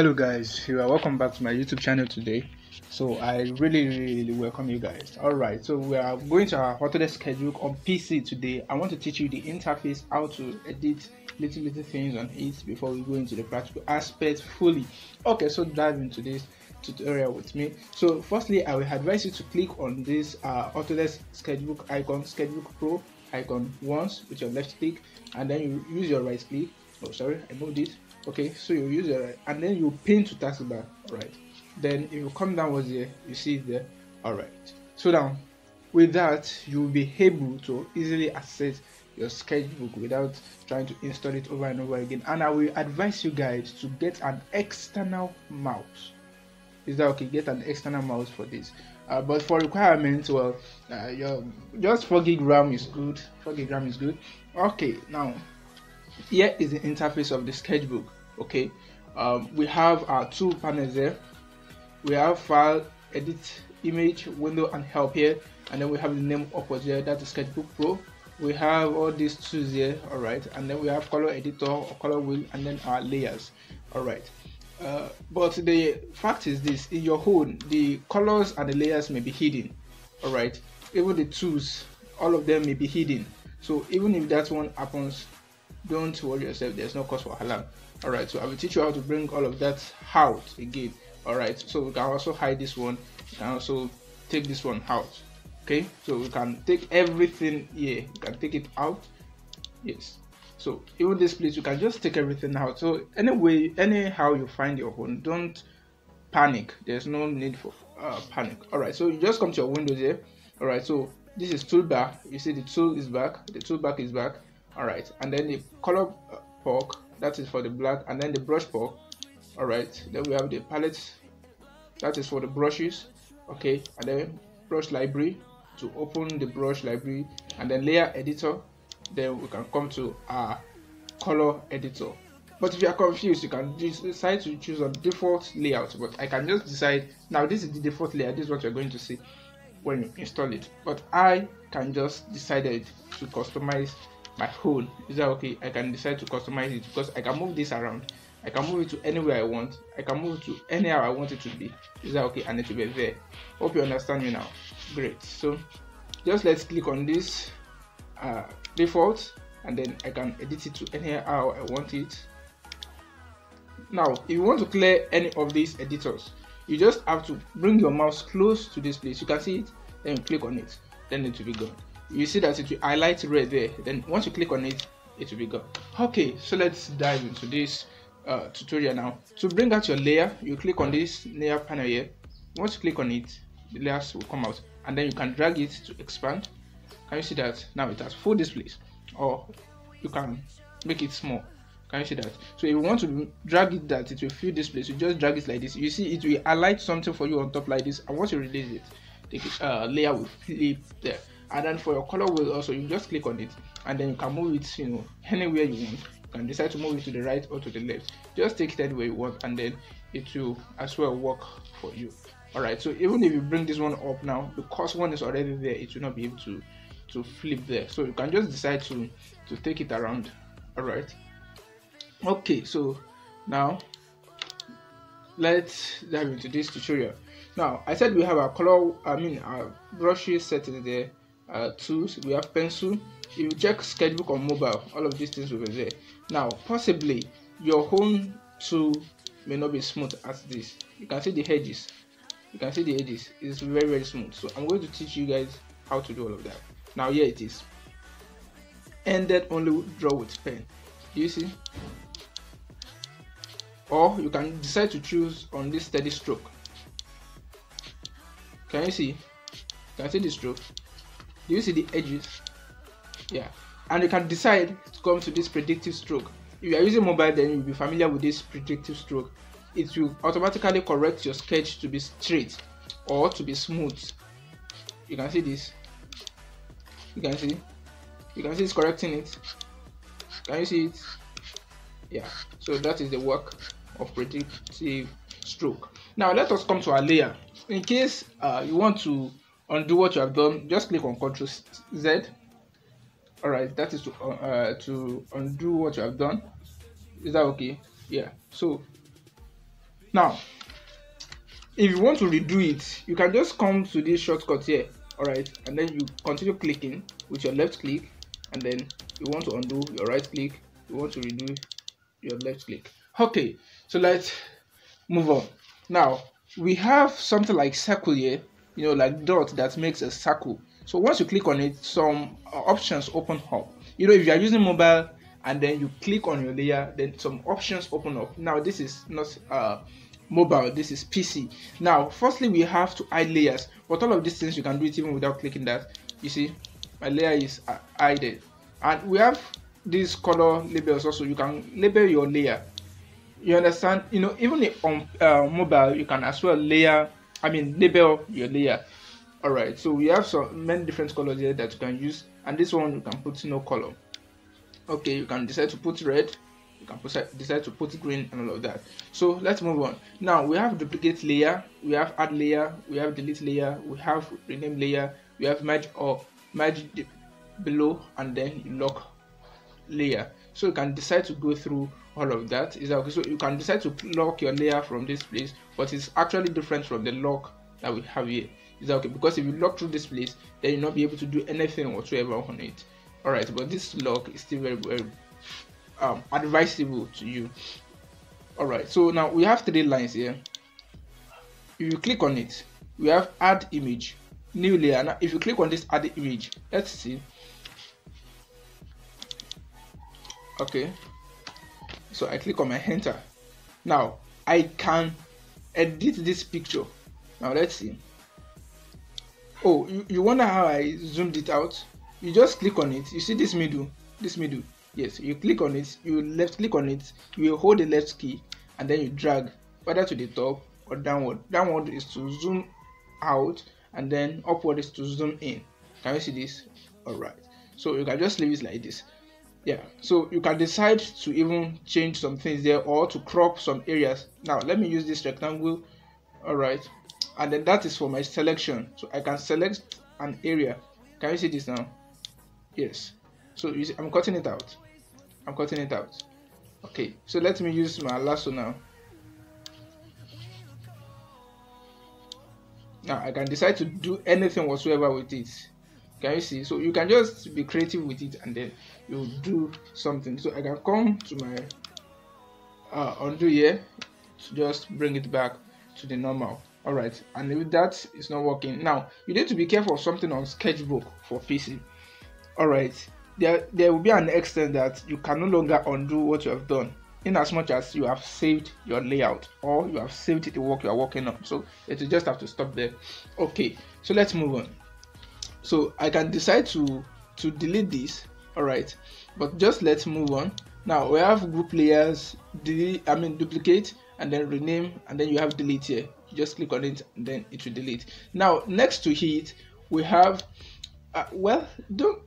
hello guys. You are welcome back to my youtube channel today. So i really really welcome you guys. All right. So we are going to our autodesk sketchbook on pc today. I want to teach you the interface how to edit little little things on it before we go into the practical aspect fully. Okay so dive into this tutorial with me. So firstly i will advise you to click on this uh, autodesk sketchbook icon sketchbook pro icon once with your left click and then you use your right click. Oh sorry i moved it okay so you use it right and then you pin to taskbar right? Then if you come downwards here you see it there. All right. So now with that you will be able to easily access your sketchbook without trying to install it over and over again. And i will advise you guys to get an external mouse. Is that okay? Get an external mouse for this. Uh, but for requirements well uh, your just 4 gig ram is good. 4 gig ram is good. Okay now here is the interface of the sketchbook okay? Um, we have our two panels there. We have file edit image window and help here. And then we have the name upwards here. That's sketchbook pro. We have all these tools here all right? And then we have color editor or color wheel and then our layers all right? Uh, but the fact is this in your home the colors and the layers may be hidden all right? Even the tools all of them may be hidden. So even if that one happens don't worry yourself there's no cause for alarm. All right so i will teach you how to bring all of that out again. All right so we can also hide this one we can also take this one out. Okay so we can take everything here we can take it out. Yes so even this place you can just take everything out. So anyway anyhow you find your own don't panic there's no need for uh, panic. All right so you just come to your windows here all right so this is toolbar you see the tool is back the toolbar is back all right. And then the color uh, puck that is for the black. And then the brush puck. All right. Then we have the palette that is for the brushes. Okay. And then brush library to open the brush library. And then layer editor. Then we can come to our color editor. But if you are confused you can decide to choose a default layout. But i can just decide now this is the default layout. This is what you're going to see when you install it. But i can just decide to customize my whole is that okay? I can decide to customize it because i can move this around. I can move it to anywhere i want. I can move it to anywhere i want it to be. Is that okay? And it will be there. Hope you understand me now. Great. So just let's click on this uh, default and then i can edit it to anywhere i want it. Now if you want to clear any of these editors you just have to bring your mouse close to this place. You can see it? Then you click on it. Then it will be gone you see that it will highlight red there then once you click on it it will be gone. Okay so let's dive into this uh, tutorial now. To bring out your layer you click on this layer panel here. Once you click on it the layers will come out and then you can drag it to expand. Can you see that now it has full displays? Or you can make it small. Can you see that? So if you want to drag it that it will fill this place you just drag it like this. You see it will highlight something for you on top like this and once you release it the uh, layer will flip there and then for your color wheel also you just click on it and then you can move it you know anywhere you want. You can decide to move it to the right or to the left. Just take it anywhere you want and then it will as well work for you. All right so even if you bring this one up now because one is already there it will not be able to to flip there. So you can just decide to to take it around. All right. Okay so now let's dive into this tutorial. Now i said we have our color i mean our brushes set in there uh, tools we have pencil. If you check sketchbook on mobile all of these things will be there. Now possibly your home tool may not be smooth as this. You can see the edges. You can see the edges. It's very very smooth. So i'm going to teach you guys how to do all of that. Now here it is. Ended only draw with pen. Do you see? Or you can decide to choose on this steady stroke. Can you see? Can you see the stroke you see the edges? Yeah. And you can decide to come to this predictive stroke. If you are using mobile then you'll be familiar with this predictive stroke. It will automatically correct your sketch to be straight or to be smooth. You can see this. You can see. You can see it's correcting it. Can you see it? Yeah. So that is the work of predictive stroke. Now let us come to our layer. In case uh, you want to undo what you have done. Just click on ctrl z. All right that is to uh, uh, to undo what you have done. Is that okay? Yeah. So now if you want to redo it you can just come to this shortcut here. All right and then you continue clicking with your left click. And then you want to undo your right click. You want to redo your left click. Okay so let's move on. Now we have something like circle here you know like dot that makes a circle. So once you click on it some uh, options open up. You know if you are using mobile and then you click on your layer then some options open up. Now this is not uh mobile this is pc now firstly we have to add layers. But all of these things you can do it even without clicking that. You see my layer is hidden. And we have these color labels also. You can label your layer. You understand? You know even on uh, mobile you can as well layer i mean label your layer. All right so we have some many different colors here that you can use and this one you can put no color. Okay you can decide to put red you can put, decide to put green and all of that. So let's move on. Now we have duplicate layer we have add layer we have delete layer we have rename layer we have merge or merge below and then lock layer. So you can decide to go through all of that. Is okay? So you can decide to lock your layer from this place but it's actually different from the lock that we have here. Is that okay? Because if you lock through this place then you'll not be able to do anything whatsoever on it. All right but this lock is still very very um, advisable to you. All right so now we have three lines here. If you click on it we have add image new layer. Now if you click on this add image let's see. Okay so i click on my enter. Now i can edit this picture. Now let's see. Oh you, you wonder how i zoomed it out? You just click on it. You see this middle? This middle. Yes you click on it. You left click on it. You hold the left key and then you drag whether to the top or downward. Downward is to zoom out and then upward is to zoom in. Can you see this? All right. So you can just leave it like this yeah. So you can decide to even change some things there or to crop some areas. Now let me use this rectangle. All right. And then that is for my selection. So i can select an area. Can you see this now? Yes. So you see i'm cutting it out. I'm cutting it out. Okay. So let me use my lasso now. Now i can decide to do anything whatsoever with it can you see. So you can just be creative with it and then you do something. So i can come to my uh, undo here to just bring it back to the normal. All right. And if that is not working now you need to be careful of something on sketchbook for pc all right. There there will be an extent that you can no longer undo what you have done in as much as you have saved your layout or you have saved the work you are working on. So it will just have to stop there. Okay. So let's move on so i can decide to to delete this. All right but just let's move on. Now we have group layers delete i mean duplicate and then rename and then you have delete here. You just click on it and then it will delete. Now next to it we have uh, well don't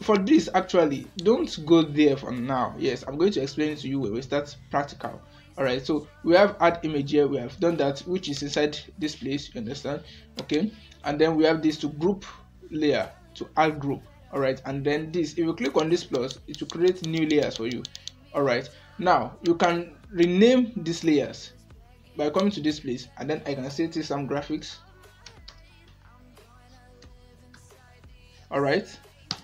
for this actually don't go there for now. Yes i'm going to explain it to you when we start practical. All right so we have add image here. We have done that which is inside this place you understand? Okay. And then we have this to group layer to add group all right and then this if you click on this plus it will create new layers for you all right now you can rename these layers by coming to this place and then i can say Tsam graphics all right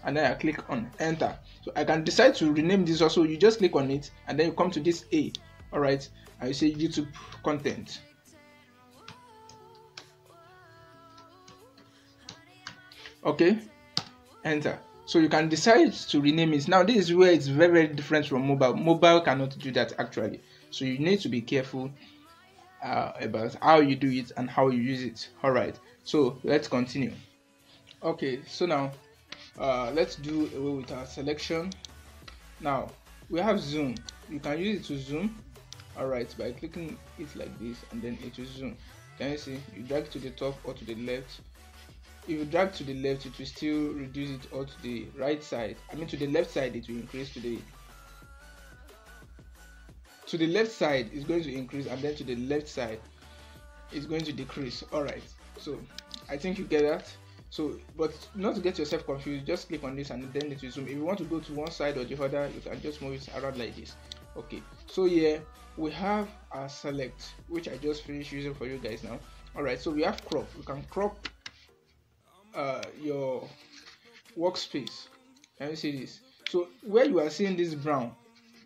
and then I click on enter. So I can decide to rename this also. You just click on it and then you come to this A. All right, and you say YouTube content. Okay, enter. So you can decide to rename it. Now this is where it's very very different from mobile. Mobile cannot do that actually. So you need to be careful uh, about how you do it and how you use it. All right. So let's continue. Okay. So now uh, let's do away with our selection now we have zoom you can use it to zoom all right by clicking it like this and then it will zoom can you see you drag to the top or to the left if you drag to the left it will still reduce it or to the right side. I mean to the left side it will increase to the to the left side is going to increase and then to the left side it's going to decrease. All right. So i think you get that. So but not to get yourself confused just click on this and then it will zoom. If you want to go to one side or the other you can just move it around like this. Okay. So here we have our select which i just finished using for you guys now. All right. So we have crop. We can crop uh, your workspace. Let me see this? So where you are seeing this brown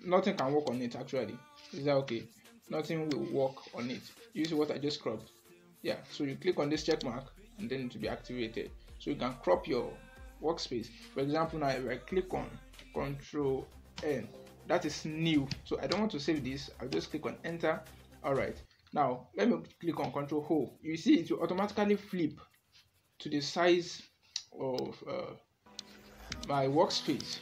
nothing can work on it actually. Is that okay? Nothing will work on it. You see what i just cropped yeah so you click on this check mark and then it will be activated. So you can crop your workspace. For example now if i click on control n that is new. So i don't want to save this. I'll just click on enter. All right. Now let me click on control o. You see it will automatically flip to the size of uh, my workspace.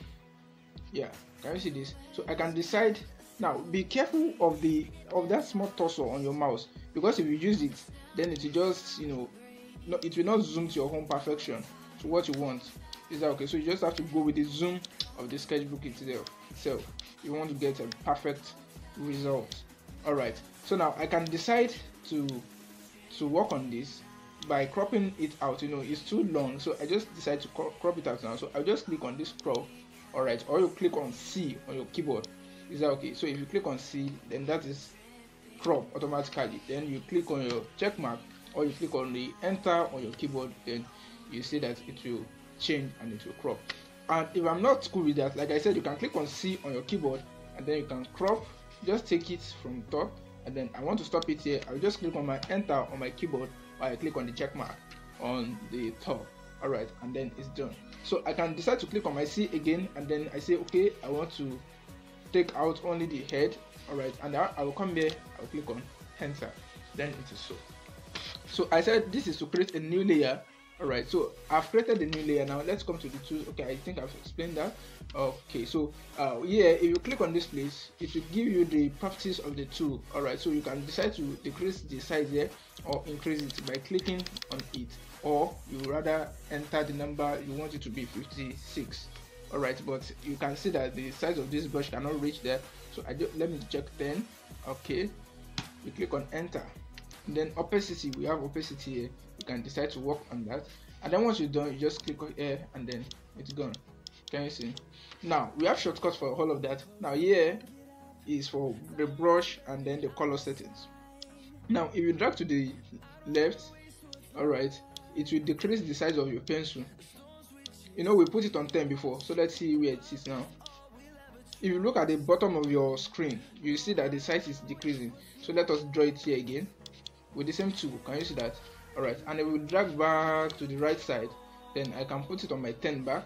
Yeah can you see this? So i can decide now be careful of the of that small torso on your mouse because if you use it then it will just you know no, it will not zoom to your home perfection to what you want. Is that okay? So you just have to go with the zoom of the sketchbook itself itself. You want to get a perfect result. All right so now i can decide to to work on this by cropping it out you know it's too long so i just decide to crop it out now. So i'll just click on this crop all right or you click on c on your keyboard. Is that okay? So if you click on c then that is crop automatically. Then you click on your check mark or you click on the enter on your keyboard then you see that it will change and it will crop. And if i'm not cool with that like i said you can click on c on your keyboard and then you can crop just take it from top and then i want to stop it here. I'll just click on my enter on my keyboard i click on the check mark on the top. All right and then it's done. So i can decide to click on my c again and then i say okay i want to take out only the head. All right and i will come here i'll click on enter. Then it is so. So i said this is to create a new layer. All right so i've created a new layer. Now let's come to the tools okay i think i've explained that. Okay so uh yeah if you click on this place it will give you the properties of the tool all right so you can decide to decrease the size here or increase it by clicking on it. Or you rather enter the number you want it to be 56 all right but you can see that the size of this brush cannot reach there. So i just let me check 10 okay you click on enter. And then opacity we have opacity here. You can decide to work on that. And then once you're done you just click here and then it's gone. Can you see? Now we have shortcuts for all of that. Now here is for the brush and then the color settings now if you drag to the left all right it will decrease the size of your pencil. You know we put it on 10 before so let's see where it is now. If you look at the bottom of your screen you see that the size is decreasing. So let us draw it here again with the same tool. Can you see that? All right and I will drag back to the right side. Then I can put it on my 10 back.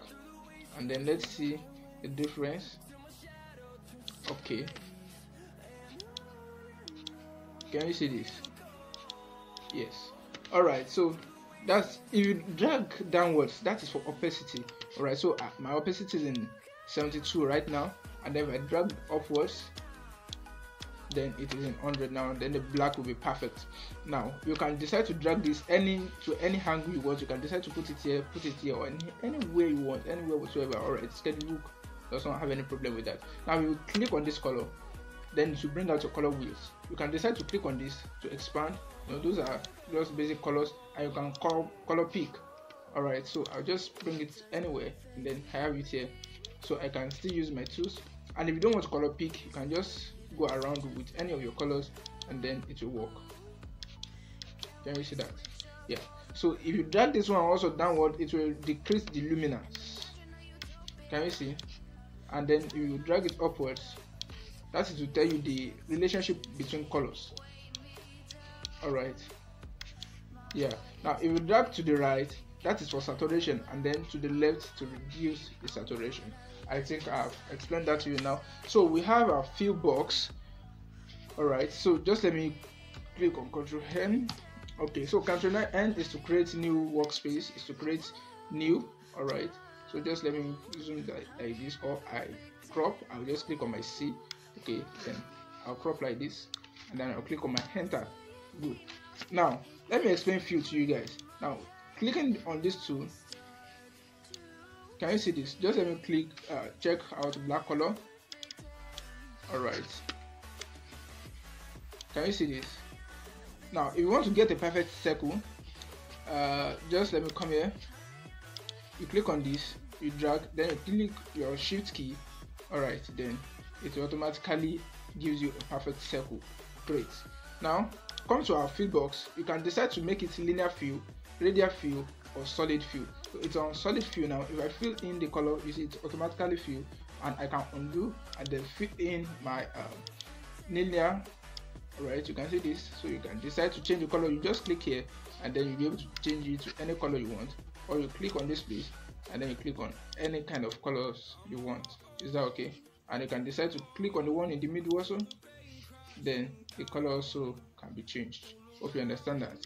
And then let's see the difference. Okay can you see this? Yes. All right so that's if you drag downwards that is for opacity. All right so uh, my opacity is in 72 right now and then if I drag upwards then it is in 100 now then the black will be perfect. Now you can decide to drag this any to any angle you want. You can decide to put it here put it here or any anywhere you want anywhere whatsoever. All right sketchbook does not have any problem with that. Now you click on this color then to bring out your color wheels you can decide to click on this to expand. Those are just basic colors. And you can call color pick. All right so i'll just bring it anywhere and then I have it here. So i can still use my tools. And if you don't want to color pick you can just go around with any of your colors and then it will work. Can you see that? Yeah. So if you drag this one also downward it will decrease the luminance. Can you see? And then you drag it upwards that is to tell you the relationship between colors all right yeah now if you drag to the right that is for saturation and then to the left to reduce the saturation I think I've explained that to you now. So we have our fill box. Alright, so just let me click on Control N. Okay, so Control N is to create new workspace, is to create new. Alright, so just let me zoom that like this or I crop. I'll just click on my C. Okay, then I'll crop like this and then I'll click on my enter. Good. Now, let me explain few to you guys. Now, clicking on this tool can you see this? Just let me click uh, check out black color. All right can you see this? Now if you want to get a perfect circle uh, just let me come here. You click on this you drag then you click your shift key. All right then it automatically gives you a perfect circle. Great. Now come to our fill box. You can decide to make it linear fill radial fill or solid fill. So it's on solid fill now. If i fill in the color you see it automatically fill and i can undo and then fill in my um, linear right? You can see this. So you can decide to change the color. You just click here and then you'll be able to change it to any color you want. Or you click on this place and then you click on any kind of colors you want. Is that okay and you can decide to click on the one in the middle also. Then the color also can be changed. Hope you understand that.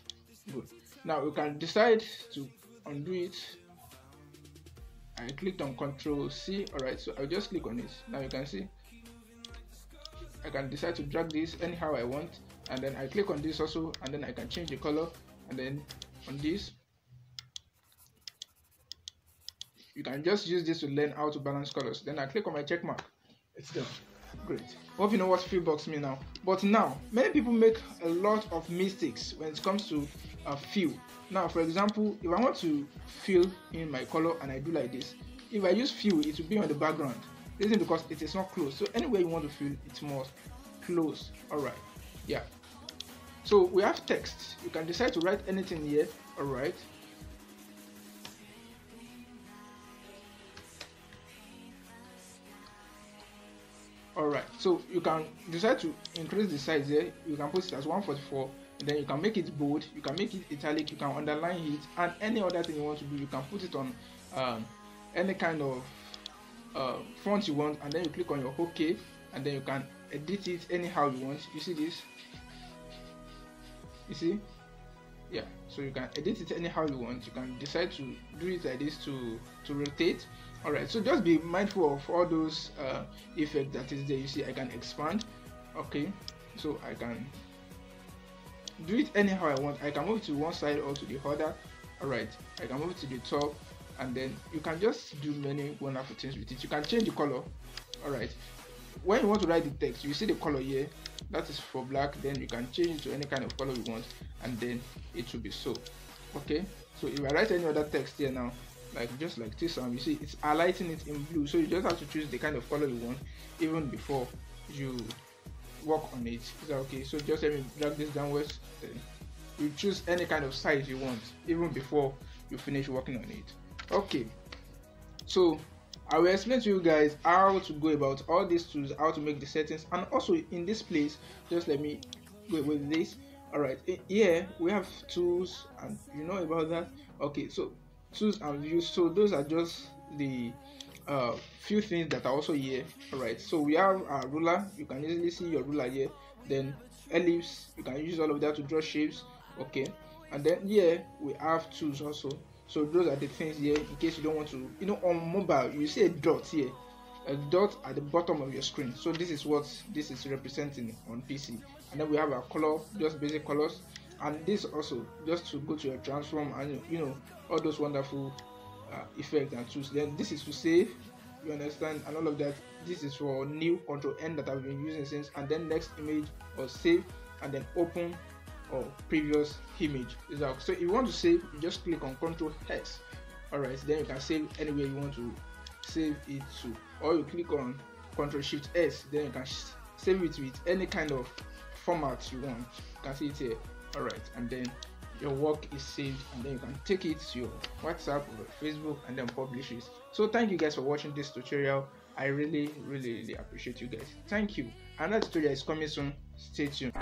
Good. Now we can decide to undo it. I clicked on control C. Alright so I'll just click on it. Now you can see. I can decide to drag this anyhow I want. And then I click on this also. And then I can change the color. And then on this you can just use this to learn how to balance colors. Then I click on my check mark it's done. Great. Hope you know what fill box mean now. But now many people make a lot of mistakes when it comes to uh, fill now for example if I want to fill in my color and I do like this if I use fill it will be on the background. Reason because it is not close so anywhere you want to fill it must close. All right yeah. So we have text. You can decide to write anything here. All right all right. So you can decide to increase the size here. You can put it as 144 then you can make it bold. You can make it italic. You can underline it and any other thing you want to do you can put it on um, any kind of uh, font you want and then you click on your OK and then you can edit it anyhow you want. You see this? You see? Yeah. So you can edit it anyhow you want. You can decide to do it like this to to rotate all right so just be mindful of all those uh, effects that is there. You see I can expand. Okay so I can do it anyhow I want. I can move to one side or to the other. All right I can move to the top and then you can just do many wonderful things with it. You can change the color. All right when you want to write the text you see the color here. That is for black. Then you can change it to any kind of color you want and then it will be so. Okay so if i write any other text here now like just like this one you see it's highlighting it in blue. So you just have to choose the kind of color you want even before you work on it. Is that okay? So just let me drag this downwards. Then you choose any kind of size you want even before you finish working on it. Okay. So i will explain to you guys how to go about all these tools how to make the settings and also in this place just let me go with this. All right. Here we have tools and you know about that? Okay so tools and views so those are just the uh, few things that are also here all right so we have a ruler. You can easily see your ruler here. Then ellipse you can use all of that to draw shapes. Okay. And then here we have tools also. So those are the things here in case you don't want to you know on mobile you see a dot here. A dot at the bottom of your screen. So this is what this is representing on pc and then we have our color just basic colors and this also just to go to your transform and you know all those wonderful uh, effects and tools then this is to save you understand and all of that this is for new control n that i've been using since and then next image or save and then open or previous image. Is that so if you want to save you just click on control s all right then you can save anywhere you want to save it to. Or you click on control shift s then you can save it with any kind of format you want. You can see it here all right and then your work is saved and then you can take it to your whatsapp or facebook and then publish it. So thank you guys for watching this tutorial. I really really really appreciate you guys. Thank you. Another tutorial is coming soon. Stay tuned